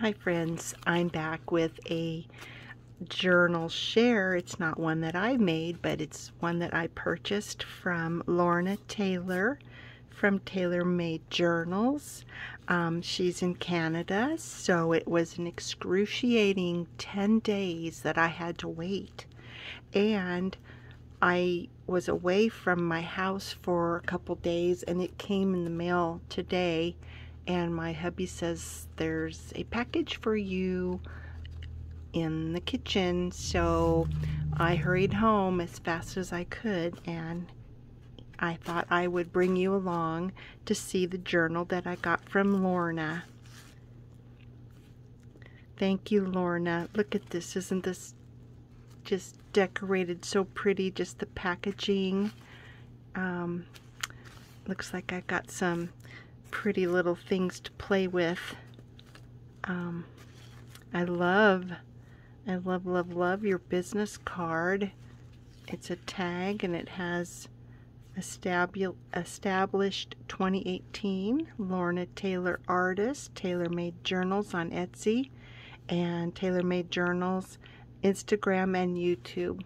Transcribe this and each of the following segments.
Hi friends, I'm back with a journal share. It's not one that I made, but it's one that I purchased from Lorna Taylor from Taylor Made Journals. Um, she's in Canada, so it was an excruciating 10 days that I had to wait. And I was away from my house for a couple days and it came in the mail today and my hubby says there's a package for you in the kitchen so I hurried home as fast as I could and I thought I would bring you along to see the journal that I got from Lorna. Thank you, Lorna. Look at this. Isn't this just decorated so pretty? Just the packaging. Um, looks like I got some pretty little things to play with. Um, I love, I love, love, love your business card. It's a tag and it has established 2018 Lorna Taylor Artist, Taylor Made Journals on Etsy, and Taylor Made Journals Instagram and YouTube.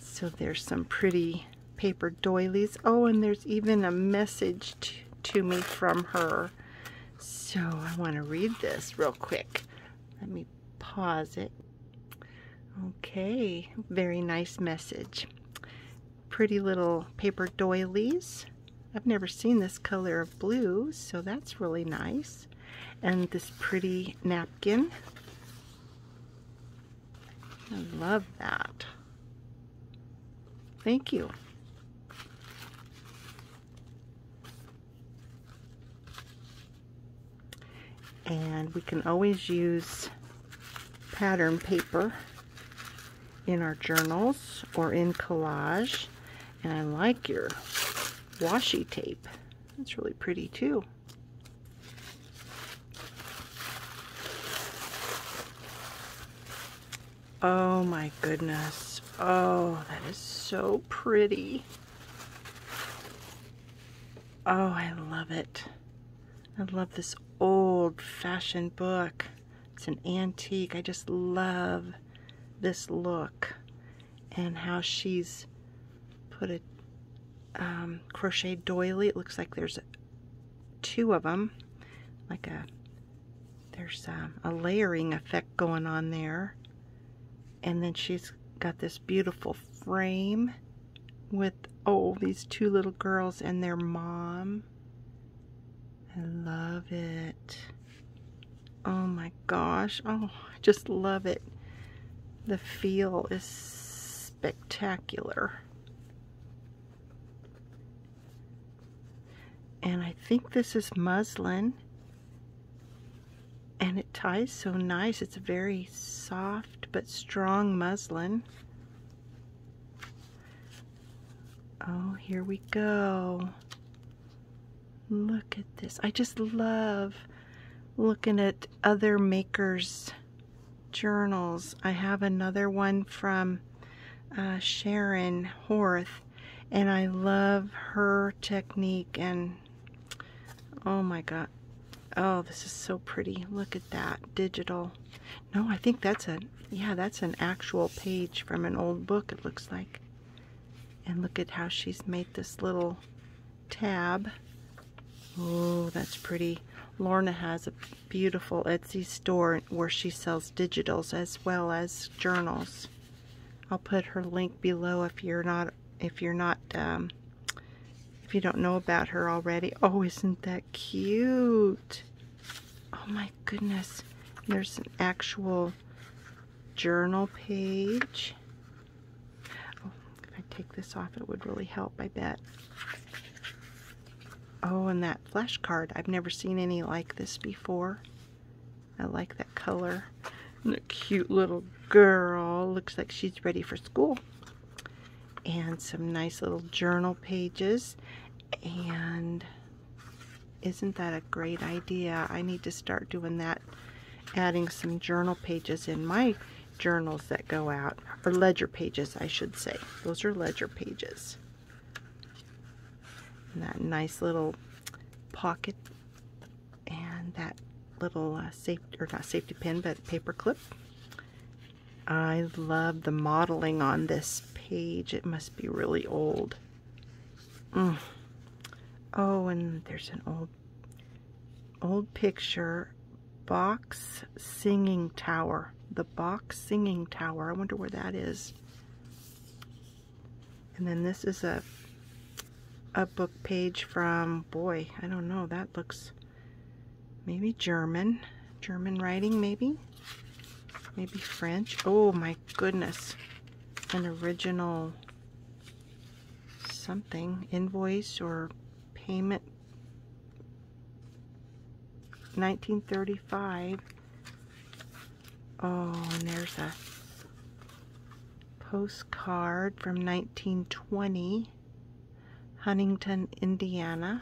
So there's some pretty paper doilies. Oh, and there's even a message to me from her. So I want to read this real quick. Let me pause it. Okay, very nice message. Pretty little paper doilies. I've never seen this color of blue, so that's really nice. And this pretty napkin. I love that. Thank you. And we can always use pattern paper in our journals or in collage. And I like your washi tape. It's really pretty too. Oh my goodness. Oh that is so pretty. Oh I love it. I love this old-fashioned book. It's an antique. I just love this look and how she's put a um, crochet doily. It looks like there's two of them, like a there's a, um, a layering effect going on there. And then she's got this beautiful frame with, oh, these two little girls and their mom. I love it. Oh my gosh. Oh, I just love it. The feel is spectacular. And I think this is muslin. And it ties so nice. It's a very soft but strong muslin. Oh, here we go. Look at this. I just love looking at other makers' journals. I have another one from uh, Sharon Horth, and I love her technique. And oh my god, oh, this is so pretty. Look at that digital. No, I think that's a yeah, that's an actual page from an old book. It looks like. And look at how she's made this little tab. Oh, that's pretty. Lorna has a beautiful Etsy store where she sells digitals as well as journals. I'll put her link below if you're not if you're not um, if you don't know about her already. Oh, isn't that cute? Oh my goodness. There's an actual journal page. Oh, if I take this off, it would really help, I bet. Oh, and that flashcard. I've never seen any like this before. I like that color. And the cute little girl. Looks like she's ready for school. And some nice little journal pages. And isn't that a great idea? I need to start doing that. Adding some journal pages in my journals that go out. Or ledger pages, I should say. Those are ledger pages that nice little pocket and that little uh, safety, or not safety pin, but paper clip. I love the modeling on this page. It must be really old. Mm. Oh, and there's an old, old picture. Bok Singing Tower. The Bok Singing Tower. I wonder where that is. And then this is a a book page from, boy, I don't know, that looks maybe German. German writing, maybe? Maybe French. Oh my goodness. An original something, invoice or payment. 1935. Oh, and there's a postcard from 1920. Huntington, Indiana.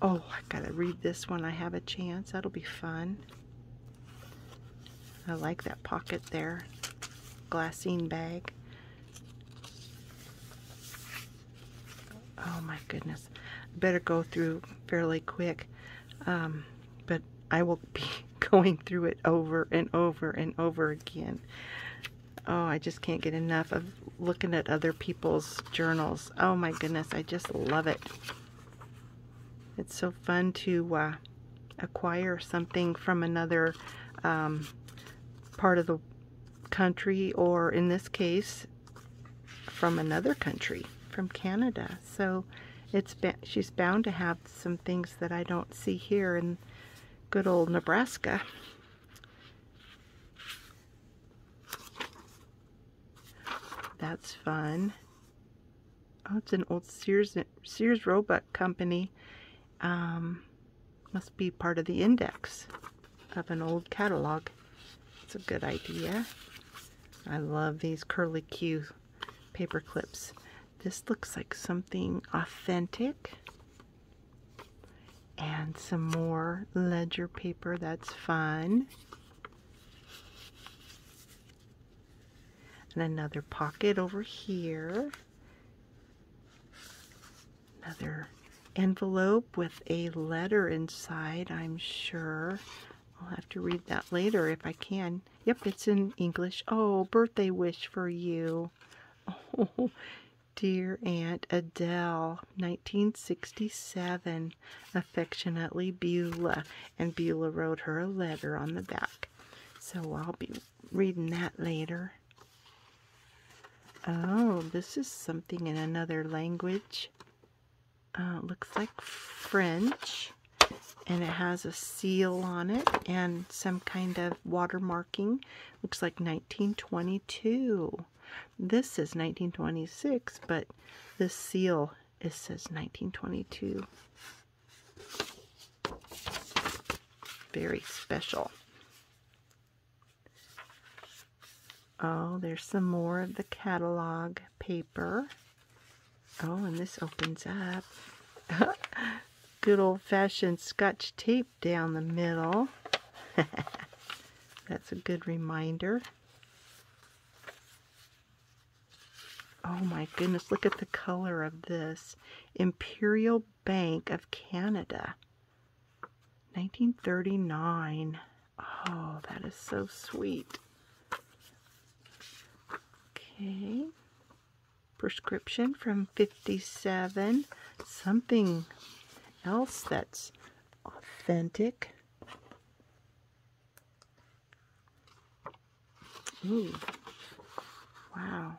Oh, I gotta read this when I have a chance. That'll be fun. I like that pocket there. Glassine bag. Oh my goodness. Better go through fairly quick. Um, but I will be going through it over and over and over again. Oh, I just can't get enough of looking at other people's journals. Oh my goodness, I just love it. It's so fun to uh, acquire something from another um, part of the country, or in this case, from another country, from Canada. So it's she's bound to have some things that I don't see here in good old Nebraska. That's fun. Oh, it's an old Sears Sears Roebuck company. Um, must be part of the index of an old catalog. It's a good idea. I love these curly Q paper clips. This looks like something authentic. And some more ledger paper. That's fun. And another pocket over here. Another envelope with a letter inside, I'm sure. I'll have to read that later if I can. Yep, it's in English. Oh, birthday wish for you. Oh, dear Aunt Adele, 1967. Affectionately, Beulah. And Beulah wrote her a letter on the back. So I'll be reading that later. Oh, this is something in another language. Uh, looks like French. And it has a seal on it and some kind of watermarking. Looks like 1922. This is 1926, but this seal it says 1922. Very special. Oh, there's some more of the catalog paper. Oh, and this opens up. Good old-fashioned scotch tape down the middle. That's a good reminder. Oh my goodness, look at the color of this. Imperial Bank of Canada. 1939. Oh, that is so sweet. Okay. Prescription from 57. Something else that's authentic. Ooh. Wow.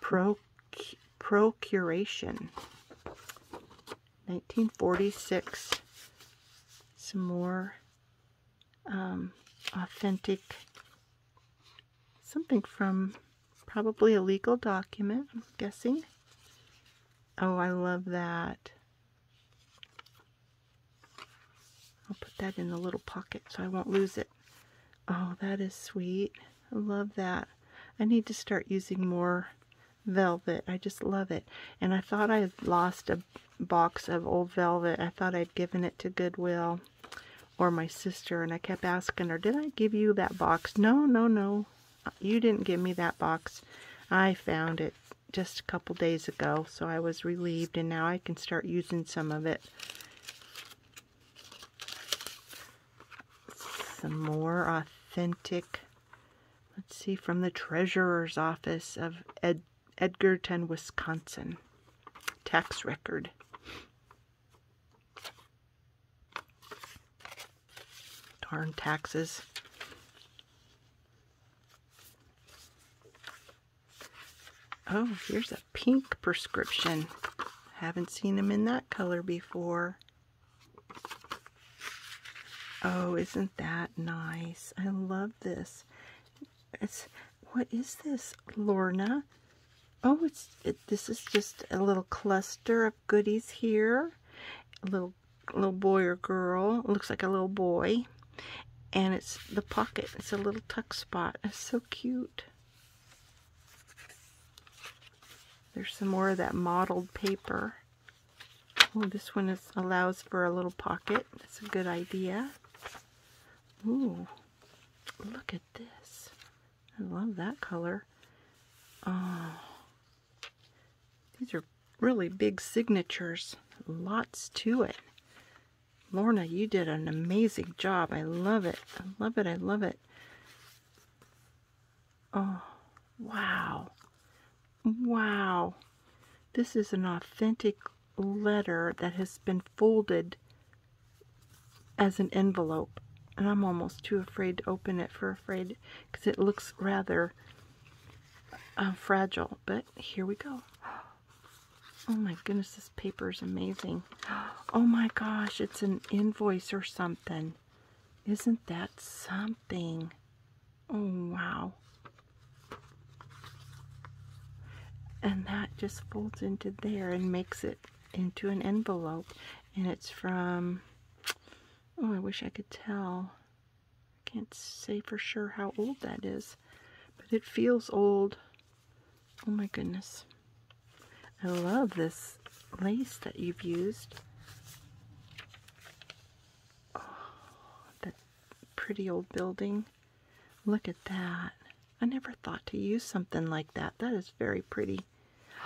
Pro procuration. 1946. Some more um, authentic, something from probably a legal document, I'm guessing. Oh, I love that. I'll put that in the little pocket so I won't lose it. Oh, that is sweet. I love that. I need to start using more velvet. I just love it. And I thought I had lost a box of old velvet. I thought I'd given it to Goodwill or my sister and I kept asking her, did I give you that box? No, no, no. You didn't give me that box. I found it just a couple days ago, so I was relieved, and now I can start using some of it. Some more authentic, let's see, from the Treasurer's Office of Ed Edgerton, Wisconsin. Tax record. Darn taxes. Oh, here's a pink prescription. Haven't seen them in that color before. Oh, isn't that nice? I love this. It's what is this, Lorna? Oh, it's it, this is just a little cluster of goodies here. A little little boy or girl. It looks like a little boy. And it's the pocket. It's a little tuck spot. It's so cute. There's some more of that mottled paper. Oh, this one is allows for a little pocket. That's a good idea. Ooh, look at this. I love that color. Oh, these are really big signatures. Lots to it. Lorna, you did an amazing job. I love it. I love it. I love it. Oh, wow. Wow. This is an authentic letter that has been folded as an envelope. And I'm almost too afraid to open it for afraid because it looks rather uh, fragile. But here we go. Oh my goodness, this paper is amazing. Oh my gosh, it's an invoice or something. Isn't that something? Oh wow. and that just folds into there and makes it into an envelope and it's from oh I wish I could tell I can't say for sure how old that is but it feels old oh my goodness I love this lace that you've used oh, that pretty old building look at that I never thought to use something like that. That is very pretty.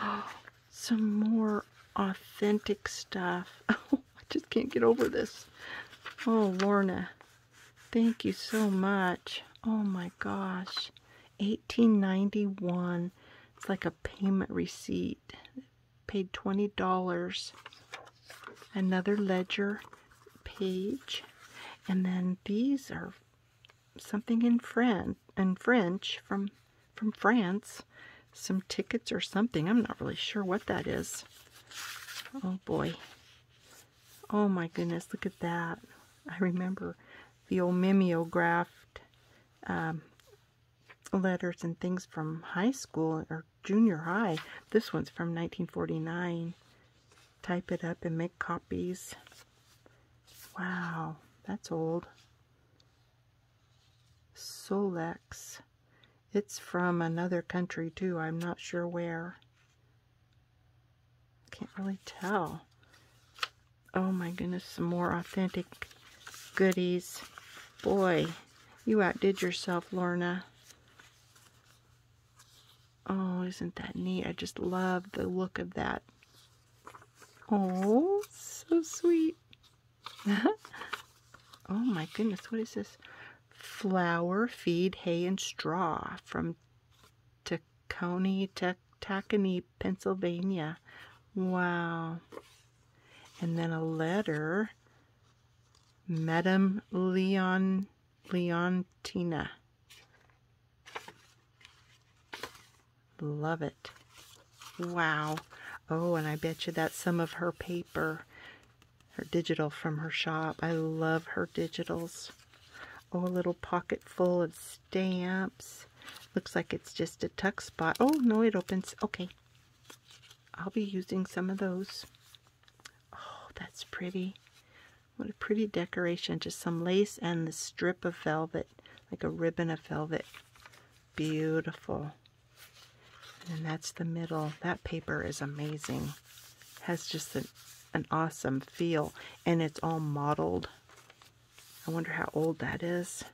Some more authentic stuff. Oh, I just can't get over this. Oh, Lorna, thank you so much. Oh my gosh. 1891. It's like a payment receipt. Paid $20. Another ledger page. And then these are something in French, in French from from France some tickets or something. I'm not really sure what that is. Oh boy. Oh my goodness, look at that. I remember the old mimeographed um, letters and things from high school or junior high. This one's from 1949. Type it up and make copies. Wow, that's old. Solex. It's from another country too. I'm not sure where. Can't really tell. Oh my goodness, some more authentic goodies. Boy, you outdid yourself, Lorna. Oh, isn't that neat? I just love the look of that. Oh, so sweet. oh my goodness, what is this? flour, feed, hay, and straw from Tacony, Tacony, Pennsylvania. Wow. And then a letter, Madame Leon, Leontina. Love it. Wow. Oh, and I bet you that's some of her paper, her digital from her shop. I love her digitals. Oh, a little pocket full of stamps. Looks like it's just a tuck spot. Oh, no, it opens. Okay. I'll be using some of those. Oh, that's pretty. What a pretty decoration. Just some lace and the strip of velvet, like a ribbon of velvet. Beautiful. And that's the middle. That paper is amazing. Has just an, an awesome feel. And it's all mottled. I wonder how old that is.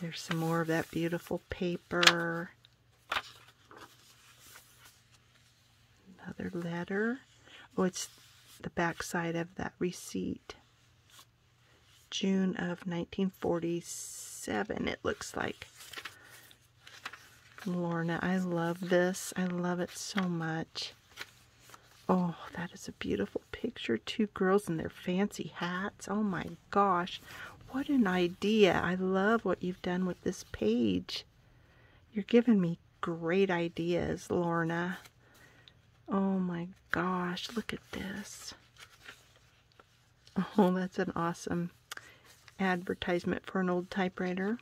There's some more of that beautiful paper. Another letter. Oh, it's the back side of that receipt. June of 1947, it looks like. Lorna, I love this. I love it so much. Oh, that is a beautiful picture. Two girls in their fancy hats. Oh my gosh. What an idea. I love what you've done with this page. You're giving me great ideas, Lorna. Oh my gosh, look at this. Oh, that's an awesome advertisement for an old typewriter.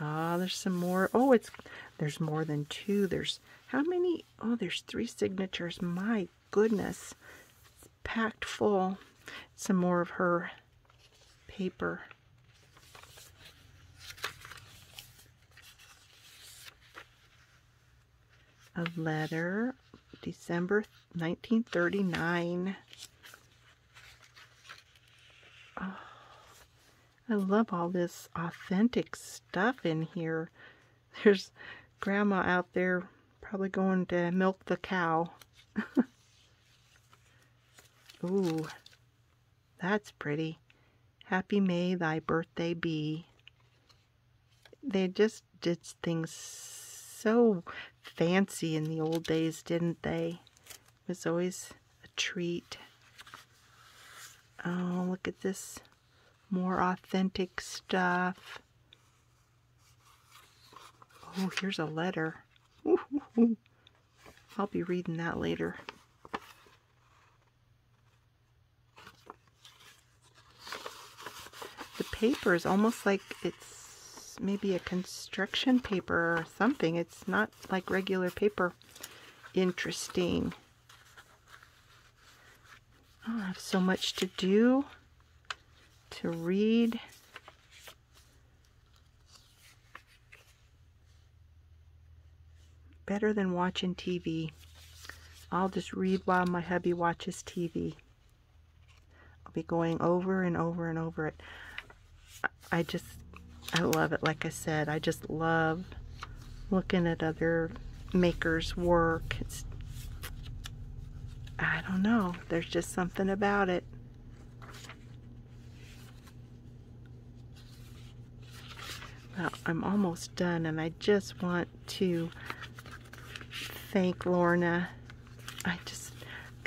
Ah, there's some more. Oh, it's there's more than two. There's how many? Oh, there's three signatures. My goodness. It's packed full. Some more of her paper. A letter, December 1939. Oh. I love all this authentic stuff in here. There's grandma out there probably going to milk the cow. Ooh, that's pretty. Happy may thy birthday be. They just did things so fancy in the old days, didn't they? It was always a treat. Oh, look at this more authentic stuff. Oh, here's a letter. I'll be reading that later. The paper is almost like it's maybe a construction paper or something. It's not like regular paper. Interesting. I have so much to do to read. Better than watching TV. I'll just read while my hubby watches TV. I'll be going over and over and over it. I just, I love it. Like I said, I just love looking at other makers' work. It's, I don't know. There's just something about it. I'm almost done and I just want to thank Lorna. I just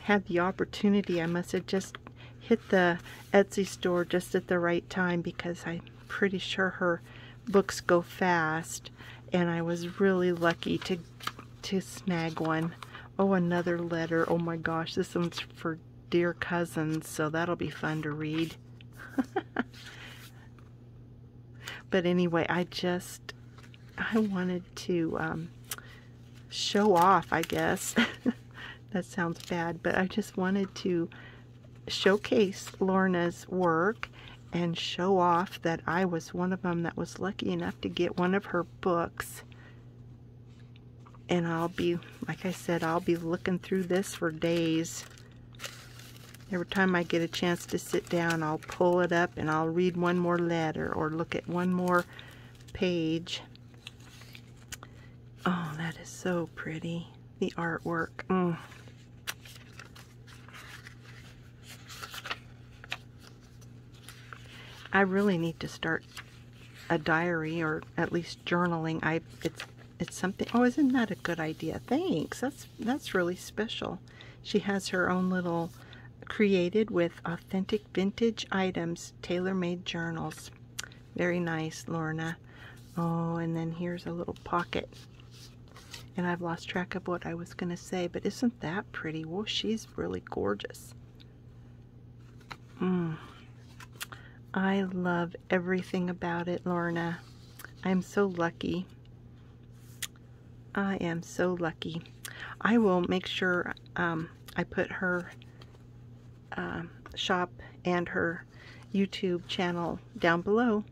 had the opportunity. I must have just hit the Etsy store just at the right time because I'm pretty sure her books go fast and I was really lucky to to snag one. Oh, another letter. Oh my gosh, this one's for dear cousins, so that'll be fun to read. but anyway, I just, I wanted to um, show off, I guess. that sounds bad, but I just wanted to showcase Lorna's work and show off that I was one of them that was lucky enough to get one of her books. And I'll be, like I said, I'll be looking through this for days. Every time I get a chance to sit down, I'll pull it up and I'll read one more letter or look at one more page. Oh, that is so pretty. The artwork. Mm. I really need to start a diary or at least journaling. I it's it's something. Oh, isn't that a good idea? Thanks. That's that's really special. She has her own little created with authentic vintage items, Taylor Made journals. Very nice, Lorna. Oh, and then here's a little pocket. And I've lost track of what I was going to say, but isn't that pretty? Well, she's really gorgeous. Mm. I love everything about it, Lorna. I'm so lucky. I am so lucky. I will make sure um, I put her uh, shop and her YouTube channel down below.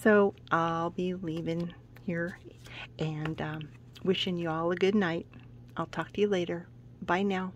So I'll be leaving here and um, wishing you all a good night. I'll talk to you later. Bye now.